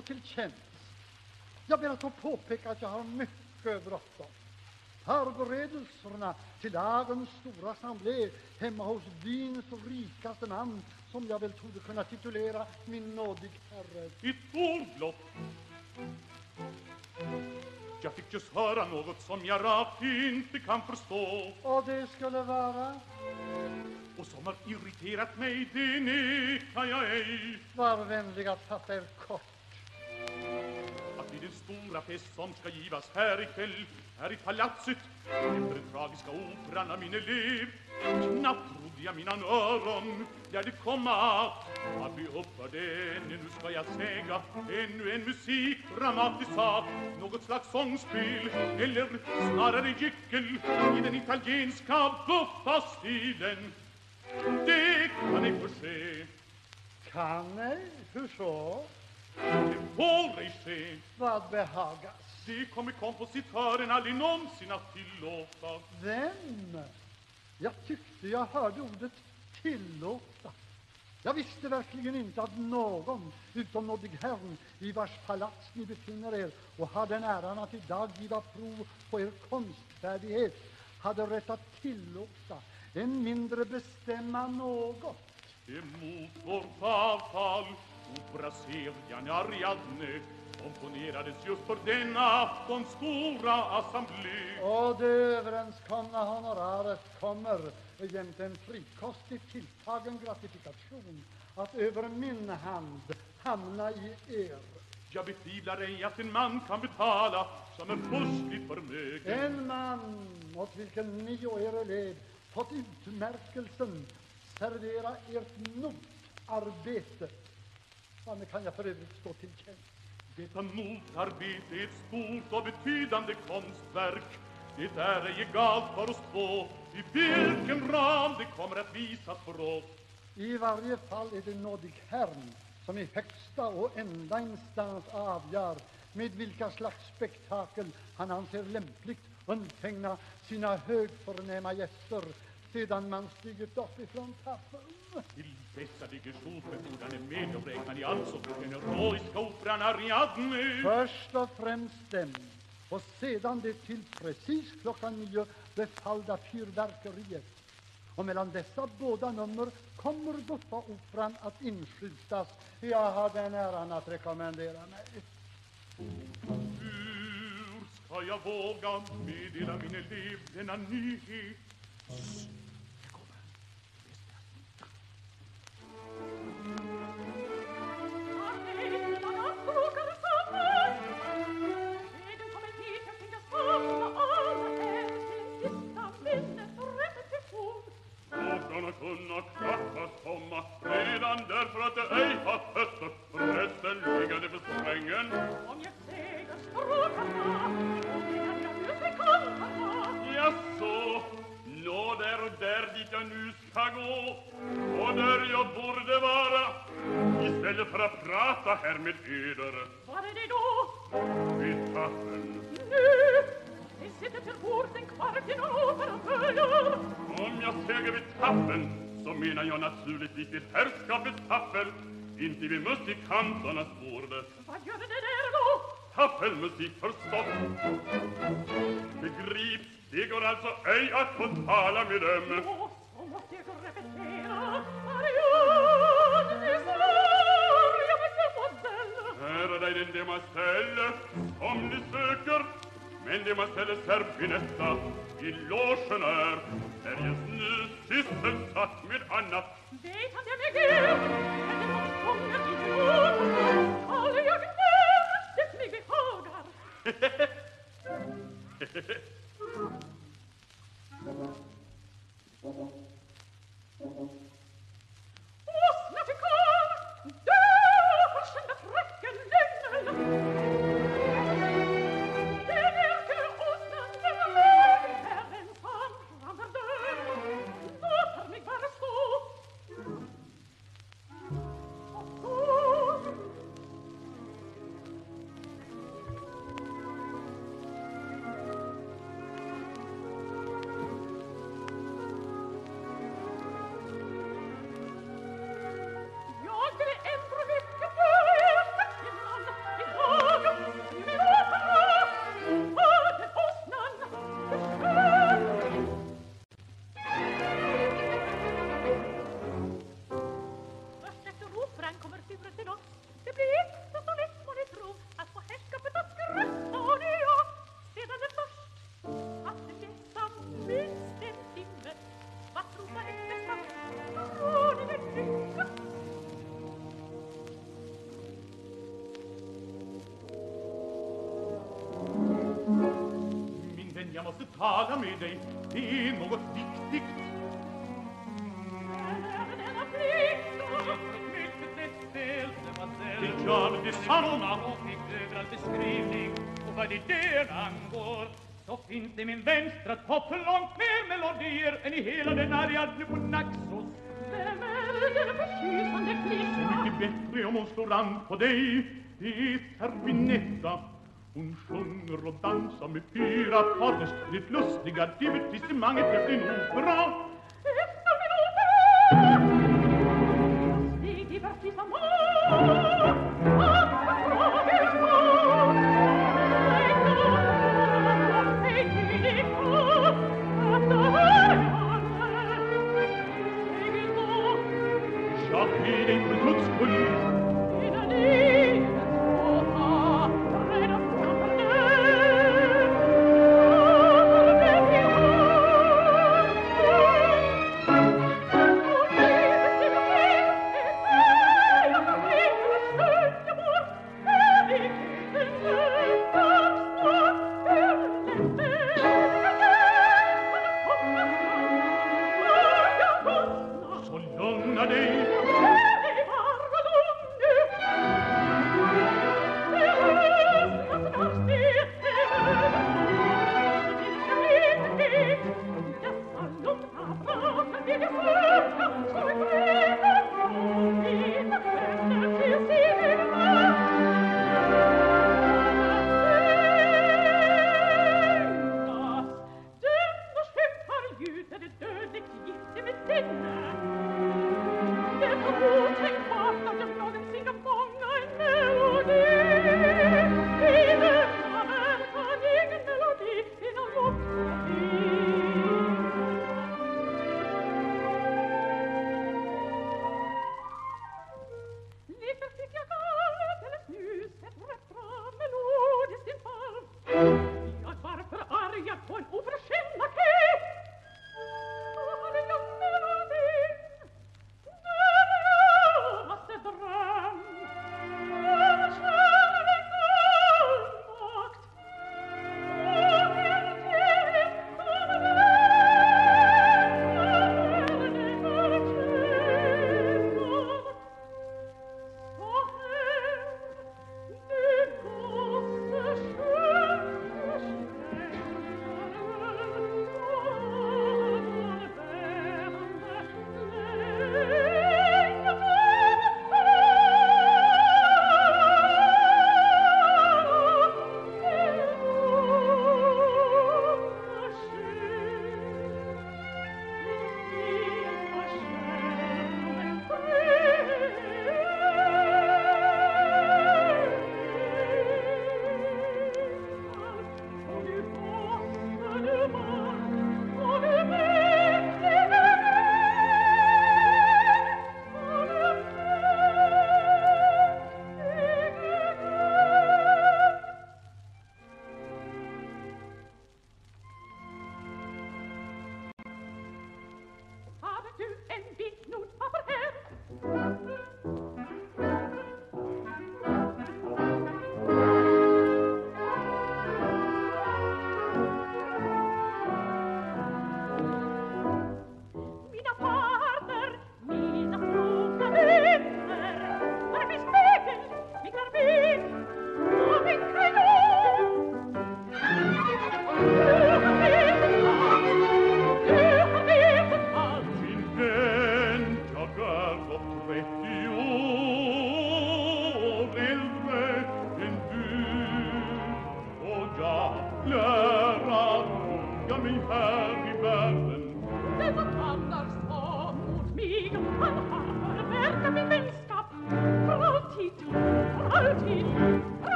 stå till tjänst? Jag ber att få påpeka att jag har mycket bråttom. Förberedelserna till dagens stora assemblé hemma hos byns rikaste man, som jag väl torde kunna titulera min nådig herre. Ett ord blott. Jag fick just höra något som jag rakt inte kan förstå Och det skulle vara, och som har irriterat mig, det nekar jag ej. var vänlig att fatta er kort. Att vid den stora fest som ska givas här ikväll, här i palatset, efter den tragiska operan av min elev, knappt trodde jag mina öron när det komma att, vi uppförde ännu, nu ska jag säga, ännu en musikdramatisk sak, något slags sångspel, eller snarare gyckel i den italienska buffa-stilen. Det kan ej få ske, Kan ej, hur så? Det får ej ske. Vad behagas? Det kommer kompositören aldrig någonsin att tillåta. Vem? Jag tyckte jag hörde ordet tillåta. Jag visste verkligen inte att någon, utom nådig Herrn, i vars palats ni befinner er och har den äran att idag giva prov på er konstfärdighet, hade rätt att tillåta, än mindre bestämma något. Emot vårt avtal Operaserien i Ariadne komponerades just för denna aftons stora assemblé. Och det överenskomna honoraret kommer jämte en frikostigt tilltagen gratifikation att över min hand hamna i er. Jag betvivlar ej att en man kan betala som är furstligt förmögen. En man åt vilken ni och er elev fått utmärkelsen servera ert notarbete. Varmed kan jag för övrigt stå till tjänst? Detta notarbete är ett stort och betydande konstverk. Det är ej egalt för oss två i vilken ram det kommer att visas för oss. I varje fall är det nådig Herrn som i högsta och enda instans avgör med vilka slags spektakel han anser lämpligt undfägna sina högförnäma gäster sedan man stigit upp ifrån tappen. Till dessa digestionsbefordran är medräknad i alltså den heroiska operan Ariadne. Först och främst den och sedan det till precis klockan nio befallda fyrverkeriet. Och mellan dessa båda nummer kommer Buffa-operan att inskjutas. Jag har den äran att rekommendera mig. Hur ska jag våga meddela min elev denna nyhet? tunna knackar komma redan der frötte ej har höstet resten ligger det för strängen om jag säger stråta Ja, så, nå där och där dit jag nu ska gå och där jag borde vara istället för att prata här med eder Var är det då? Vid tappen. Eh. Nu! Sitter till bords en kvart innan operan börjar. Om jag säger vid tappen så menar jag naturligtvis vid herrskapets taffel, inte vid musikanternas bord. Vad gör det där då? Taffelmusik förstås. Begrips, det går alltså ej att få tala med dem. Åh, så måste jag repetera. Ariadne, Saria, mademoiselle. Här är dig den demoiselle som ni söker, Endem als helle Serpinetta, il Loschener, der jetzt nicht Sistens hat mit Anna. Seht an der Megir, wenn er noch Tunge die Jungen, alle ja gewöhnt, des mir gehogar. Hehehe. min vänstra topp långt mer melodier än i hela den arga Naxos. Vem är den förtjusande flickan? Mycket bättre om hon slår an på dig. Det är Servinetta. Hon sjunger och dansar med fyra partners. Det lustiga divertissemanget är en opera. Efter min opera!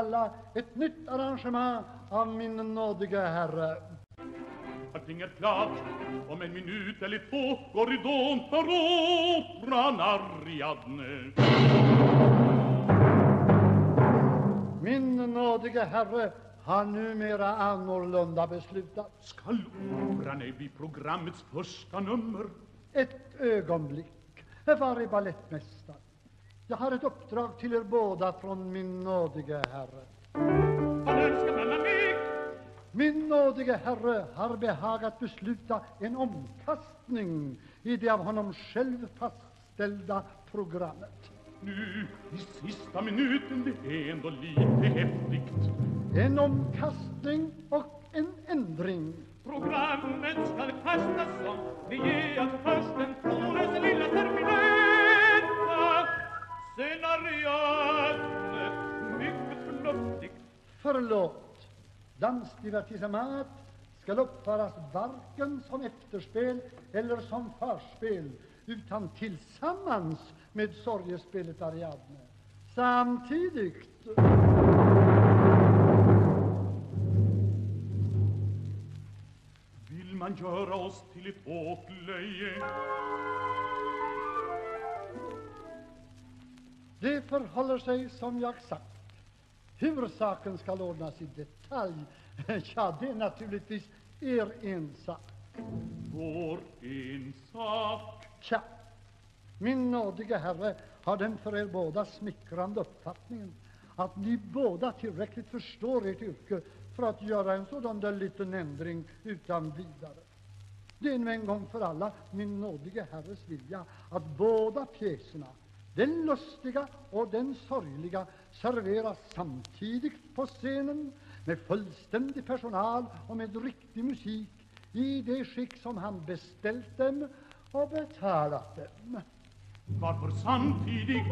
Meddela er alla ett nytt arrangemang av min nådige Herre. Allting är klart, om en minut eller två går ridån för operan Ariadne. Min nådige Herre har numera annorlunda beslutat. Skall operan ej bli programmets första nummer? Ett ögonblick, varje balettmästare. Jag har ett uppdrag till er båda från min nådige Herre. Vad önskar denna mig? Min nådige Herre har behagat besluta en omkastning i det av honom själv fastställda programmet. Nu, i sista minuten, det är ändå lite häftigt. En omkastning och en ändring. Programmet skall kastas som vi ger att först den trolösa lilla Terminetta Sen Ariadne, mycket förnuftigt Förlåt, dansdivertissemanget skall uppföras varken som efterspel eller som förspel, utan tillsammans med sorgespelet Ariadne. Samtidigt. Vill man göra oss till ett åtlöje? Det förhåller sig som jag sagt. Hur saken skall ordnas i detalj, ja, det är naturligtvis er ensak. Vår ensak. Tja, min nådige Herre har den för er båda smickrande uppfattningen att ni båda tillräckligt förstår ert yrke för att göra en sådan där liten ändring utan vidare. Det är nu en gång för alla min nådige Herres vilja att båda pjäserna, den lustiga och den sorgliga, serveras samtidigt på scenen med fullständig personal och med riktig musik i det skick som han beställt dem och betalat dem. Varför samtidigt?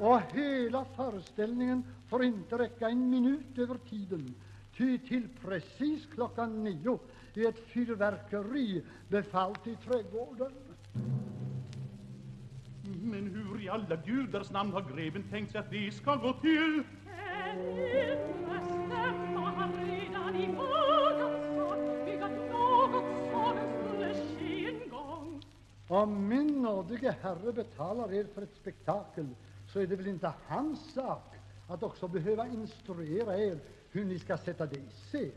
Och hela föreställningen får inte räcka en minut över tiden, ty till precis klockan nio är ett fyrverkeri befallt i trädgården. Men hur i alla gudars namn har greven tänkt sig att det ska gå till? En yrkesstämma han redan i magen sa, vilka något sådant skulle ske en gång. Om min nådige Herre betalar er för ett spektakel, så är det väl inte hans sak att också behöva instruera er hur ni ska sätta det i scen.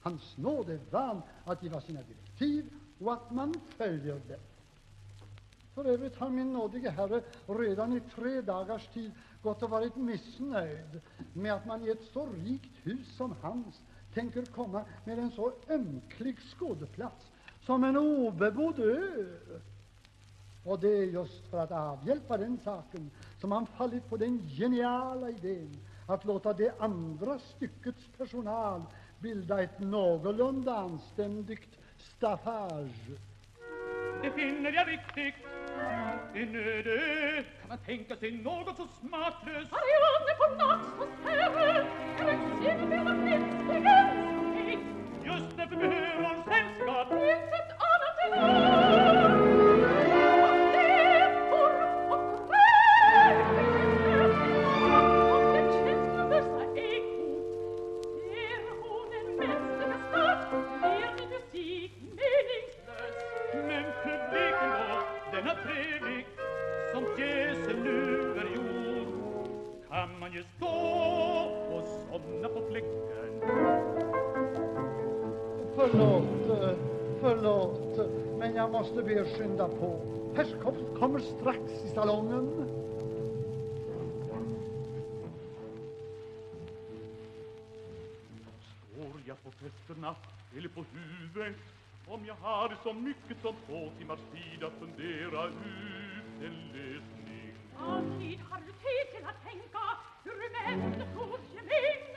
Hans nåd är van att giva sina direktiv och att man följer dem. För övrigt har min nådige Herre redan i tre dagars tid gått och varit missnöjd med att man i ett så rikt hus som hans tänker komma med en så ömklig skådeplats som en obebodd ö. Och det är just för att avhjälpa den saken som han fallit på den geniala idén att låta det andra styckets personal bilda ett någorlunda anständigt staffage. Det finner jag riktigt In öde kan man tänka sig något så smartlöst. Varianer på natt och stäver är en silver blixtegen Just därför behöver hon sällskap. Intet annat än öl. Man ju stå och somna på fläcken Förlåt, eh, förlåt, men jag måste be er skynda på. Herrskapet kommer strax i salongen. Står jag på festerna eller på huvudet om jag har så mycket som två timmars tid att fundera ut en lösning? Alltid har du tid till att tänka Remember who you mean.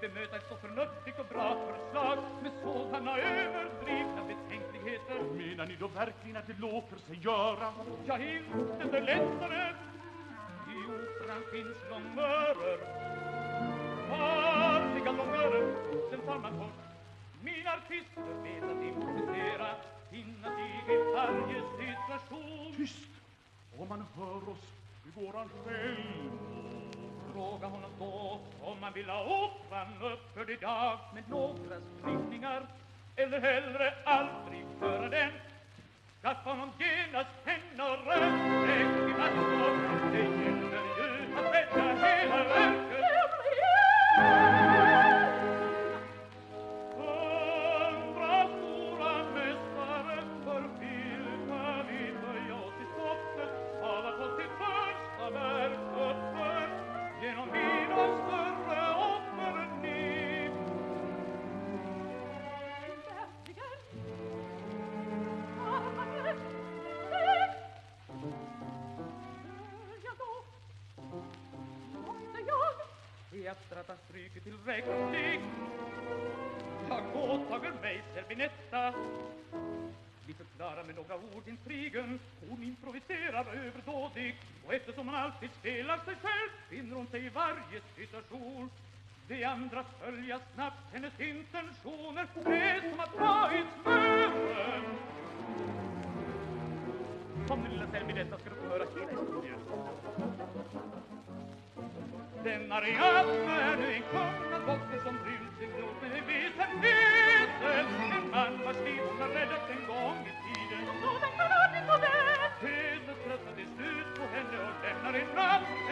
Bemöter ett så förnuftigt och bra förslag med sådana överdrivna betänkligheter. Menar ni då verkligen att det låter sig göra? Ja, inte det lättare. I operan finns långörer. Vanliga långörer, sen tar man bort. Mina artister vet att improvisera, finna sig i varje situation. Tyst! Om man hör oss begår han självmord. Fråga honom då om man vill ha operan uppförd idag med några skrivningar eller hellre aldrig föra den. Skaffa honom genast penna och röst, i massor. Det gäller ju att rädda hela verket. Mycket att ha strykit tillräckligt Jag åtager mig Servinetta Vi förklarar med några ord intrigen. Hon improviserar överdådig. Och eftersom hon alltid spelar sig själv Finner hon sig i varje situation. De andra följa snabbt hennes intentioner. Det är som att dra i snören. Kom nu lilla Servinetta ska du få höra hela historien den Ariadne är nu en kungadotter som rymt sin blod med en vissenheten En man vars liv hon har räddat en gång i tiden. Hedern tröttnar till slut på henne och lämnar en natt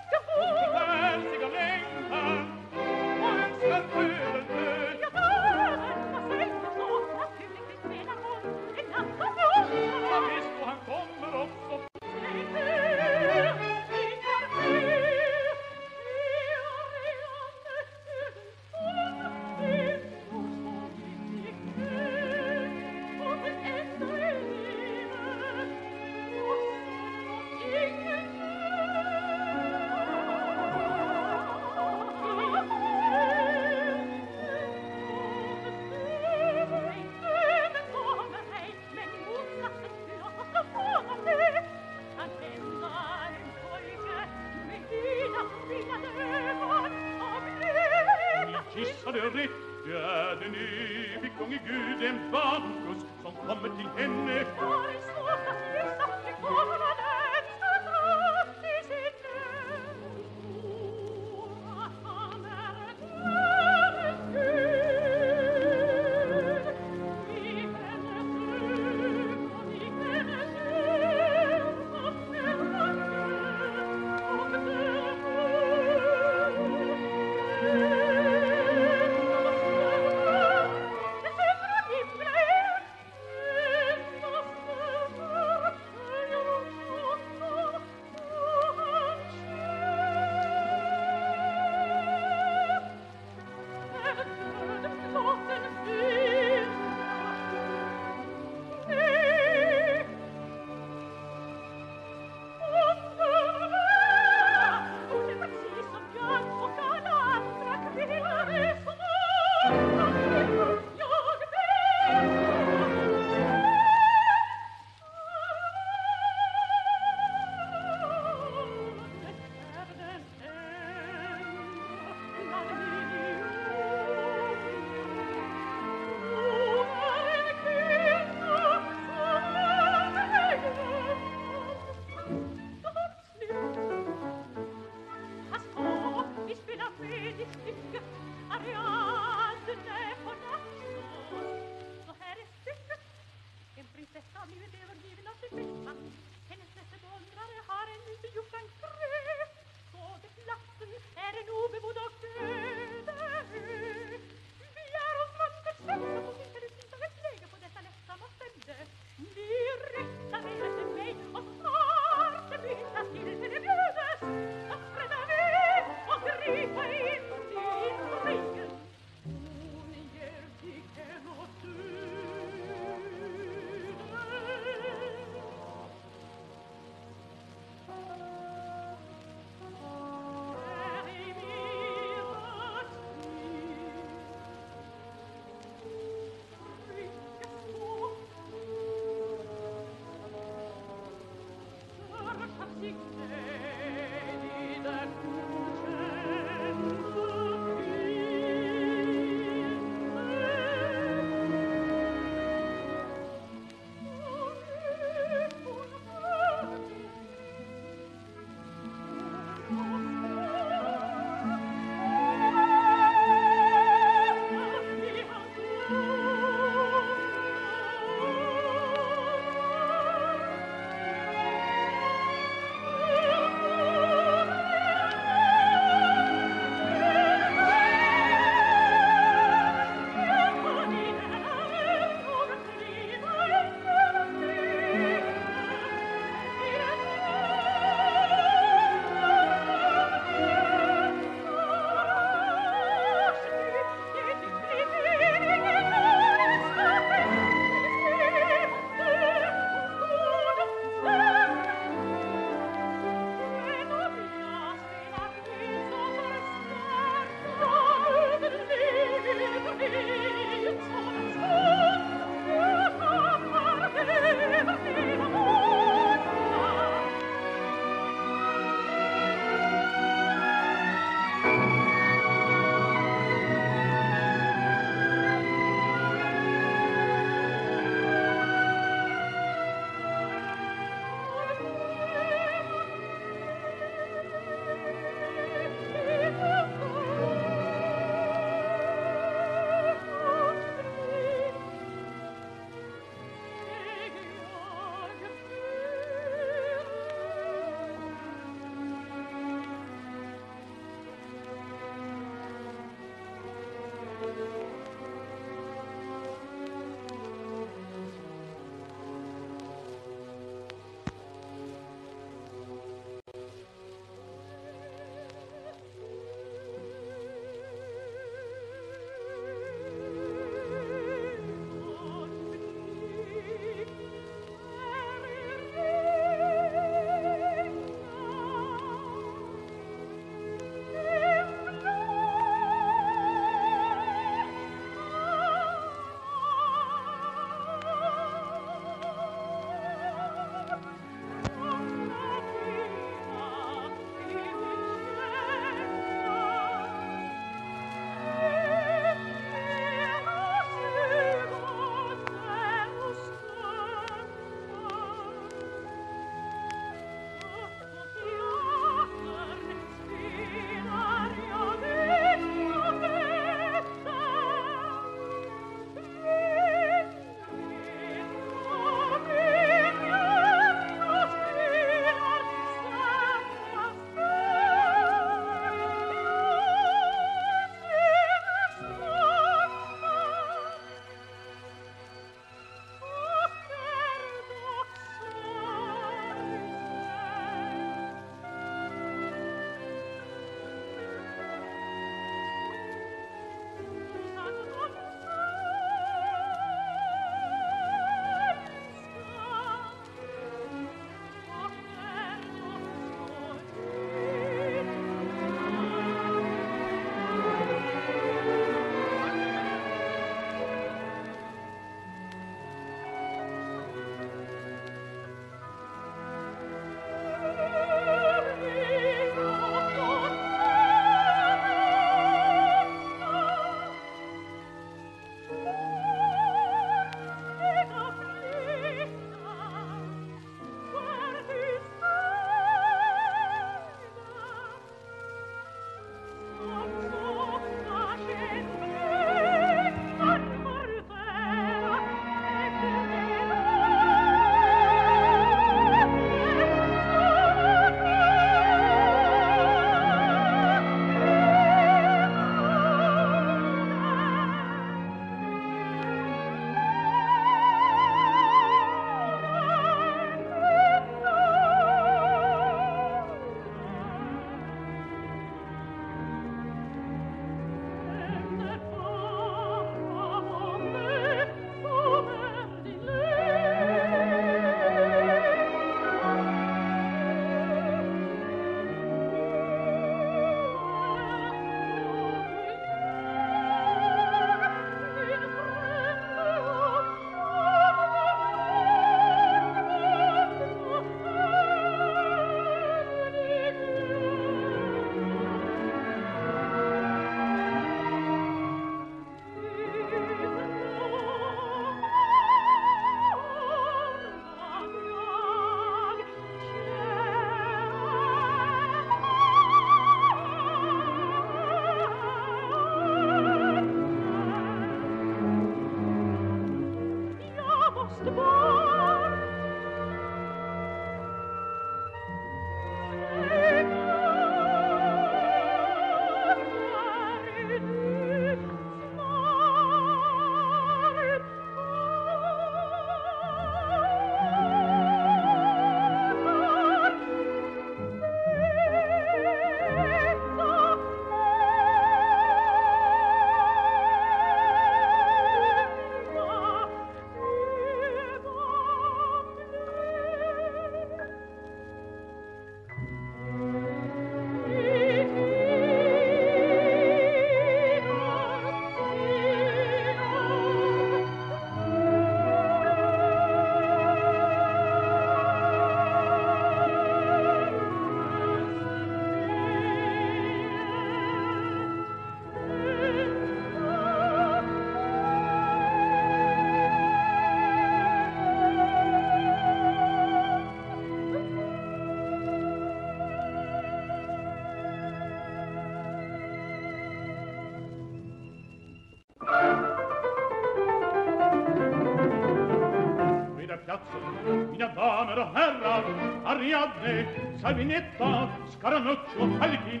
salvinetta, scaranoccio, alchin.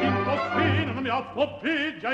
In costina non mi appoppi già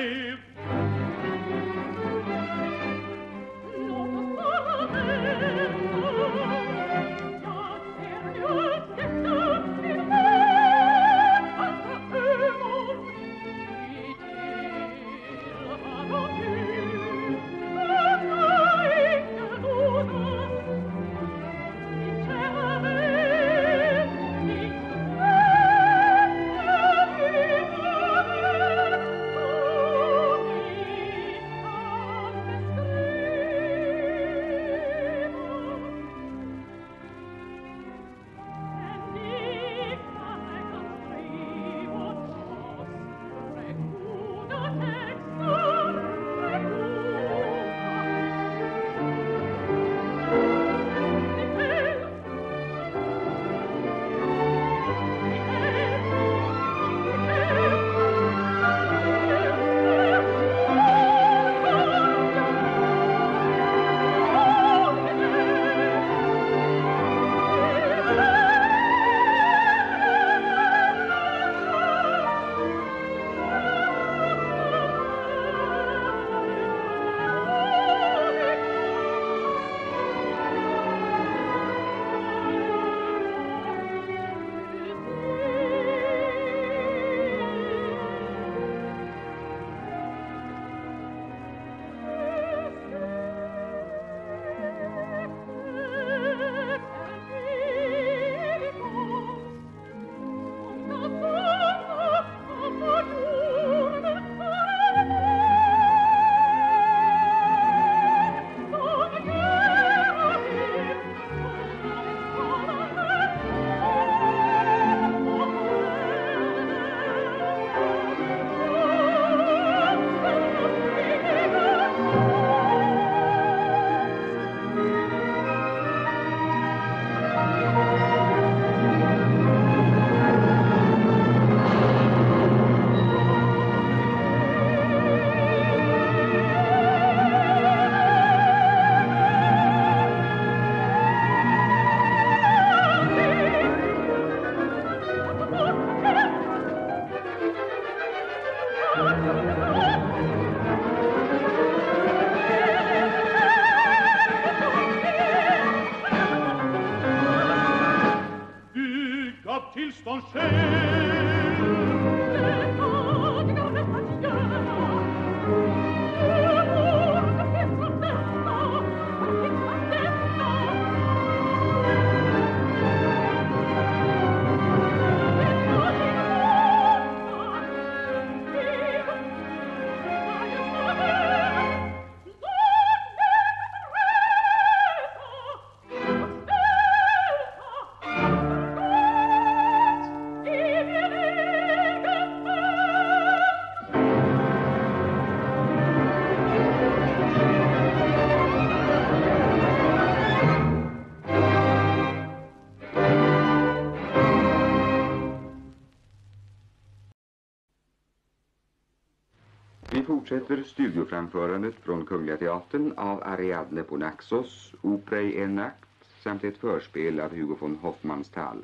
fortsätter studioframförandet från Kungliga Teatern av Ariadne på Naxos, opera i en akt samt ett förspel av Hugo von Hofmannsthal.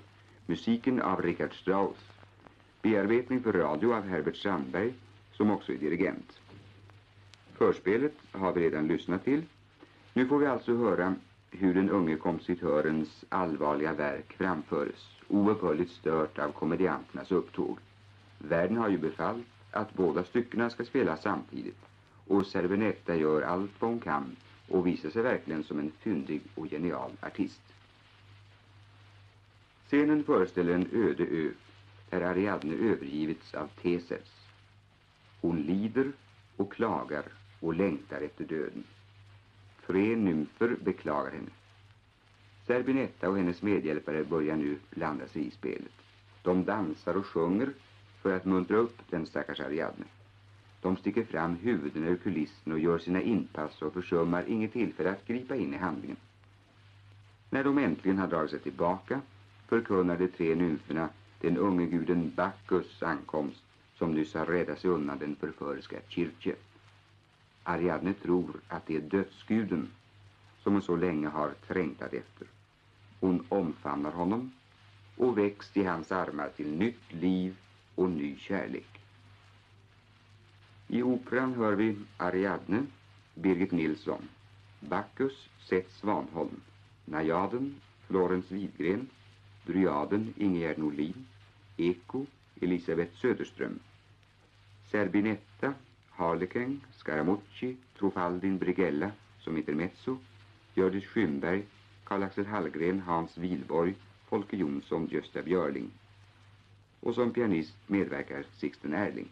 Musiken av Richard Strauss. Bearbetning för radio av Herbert Strandberg, som också är dirigent. Förspelet har vi redan lyssnat till. Nu får vi alltså höra hur den unge kompositörens allvarliga verk framföres, oupphörligt stört av komedianternas upptåg. Världen har ju befallt att båda styckena ska spelas samtidigt och Servenetta gör allt vad hon kan och visar sig verkligen som en fyndig och genial artist. Scenen föreställer en öde ö där Ariadne övergivits av Theseus. Hon lider och klagar och längtar efter döden. Tre nymfer beklagar henne. Serbinetta och hennes medhjälpare börjar nu blanda sig i spelet. De dansar och sjunger för att muntra upp den stackars Ariadne. De sticker fram huvudena ur kulissen och gör sina inpass och försummar inget tillfälle att gripa in i handlingen. När de äntligen har dragit sig tillbaka förkunnar de tre nymferna den unge guden Bacchus ankomst som nyss har räddat sig undan den förföriska Kirche. Ariadne tror att det är dödsguden som hon så länge har trängtat efter. Hon omfamnar honom och väcks i hans armar till nytt liv och ny kärlek. I operan hör vi Ariadne, Birgit Nilsson, Bacchus, Seth Svanholm, Najaden, Florens Widgren, Dryaden, Ingegerd Norlin, Eko, Elisabeth Söderström, Serbinetta, Harlequin, Scaramucci, Trofaldin Brigella som intermezzo, Hjördis Skymberg, Karl-Axel Hallgren, Hans Wilborg, Folke Jonsson, Gösta Björling. Och som pianist medverkar Sixten Erling.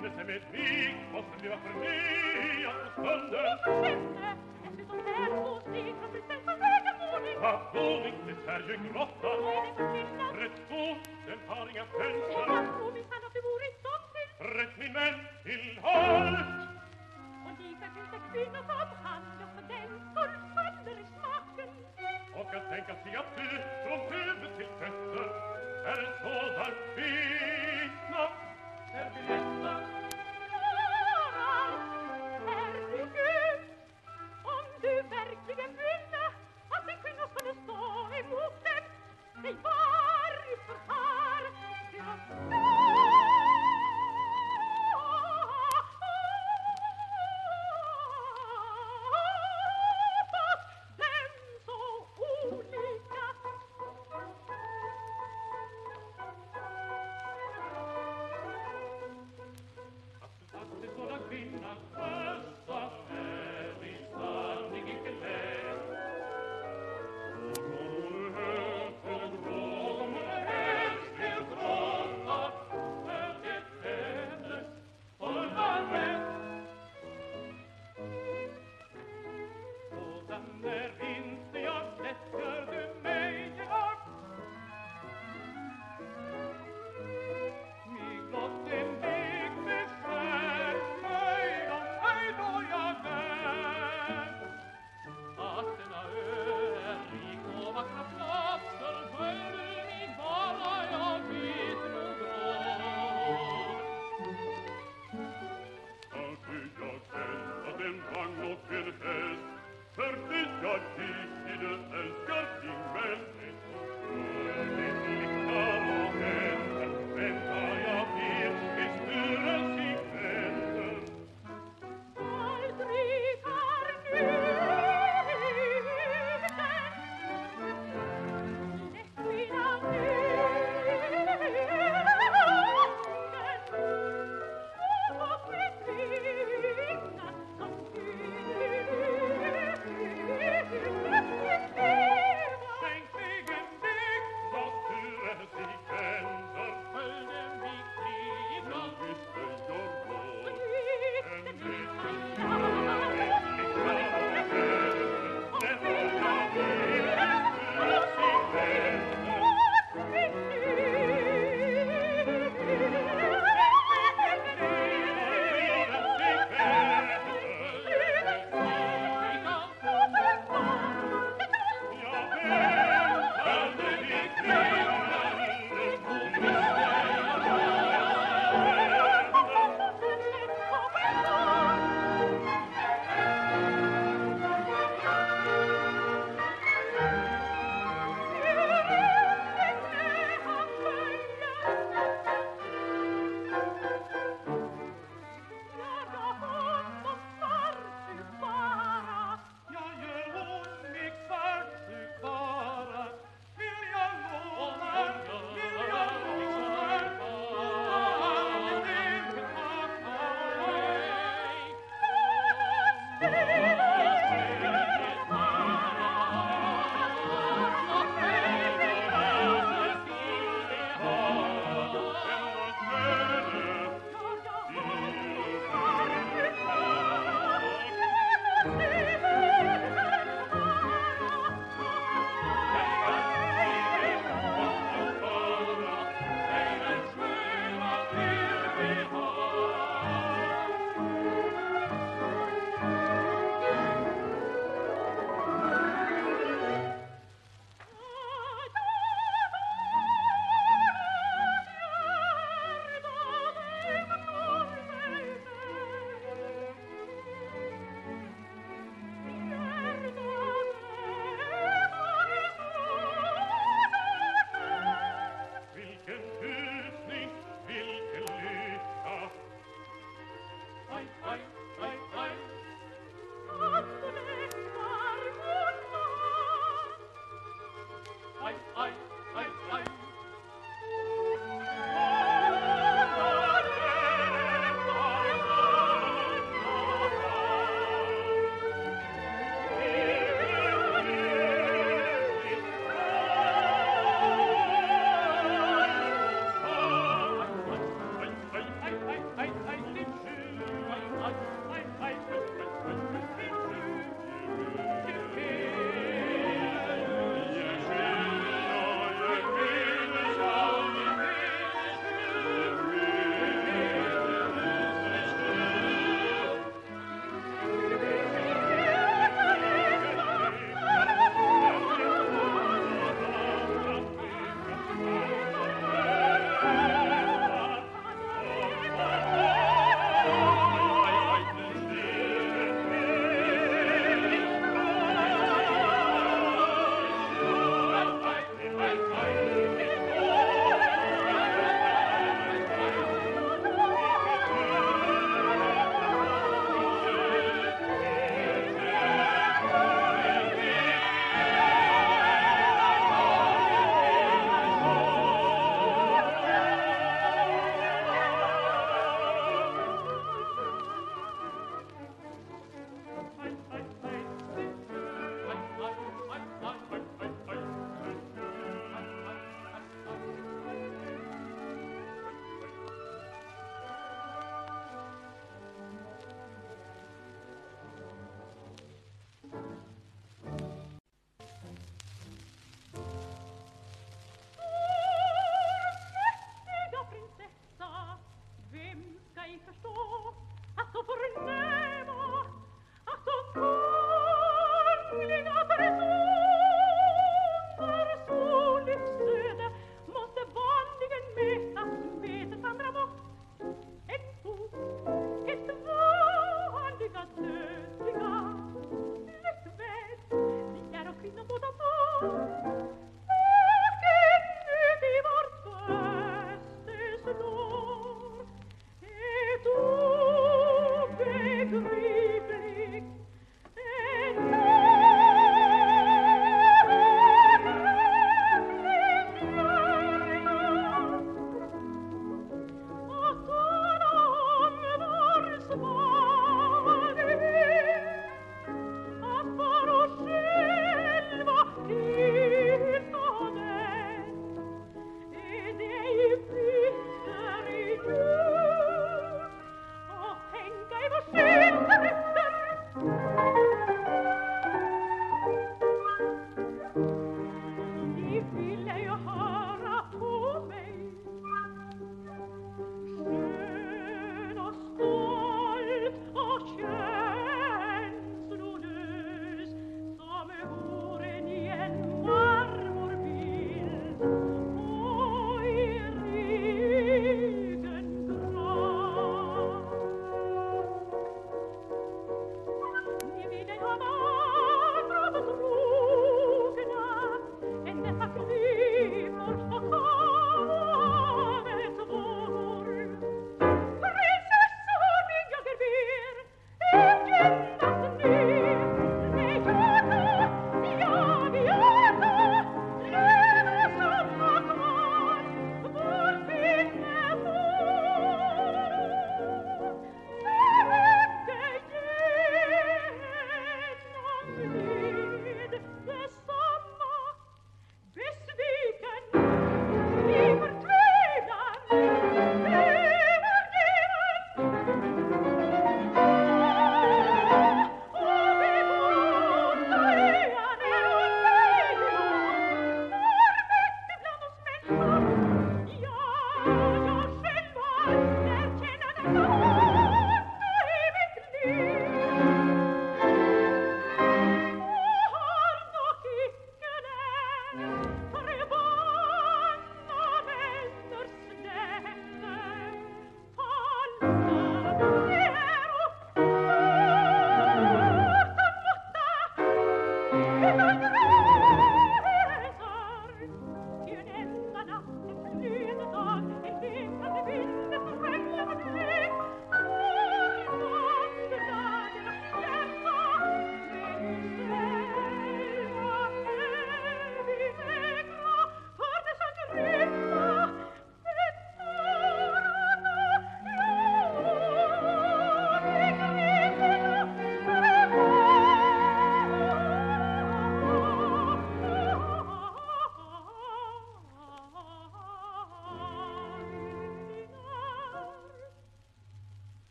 Verhältnisse mit mir, offen wir für mich anstanden. Du Schwester, es ist uns sehr gut, die das ist ein Versäge Moni. Hab du nicht des Herrje Grotta, rett du den Haringer Fenster. Ich hab du mich an auf die Mure in Stoppen. Rett min Mann in Holt. Und die Güte Kühne vom Hand, doch den soll sonderlich machen. Och jag tänker sig att du, från huvudet till fötter, är en så Il war, il war, il war,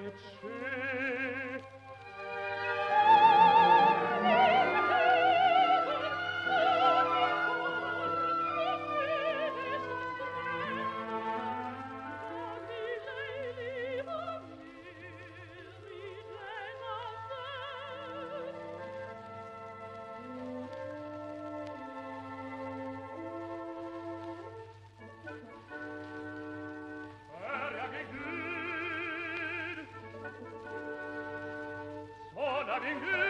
riceve in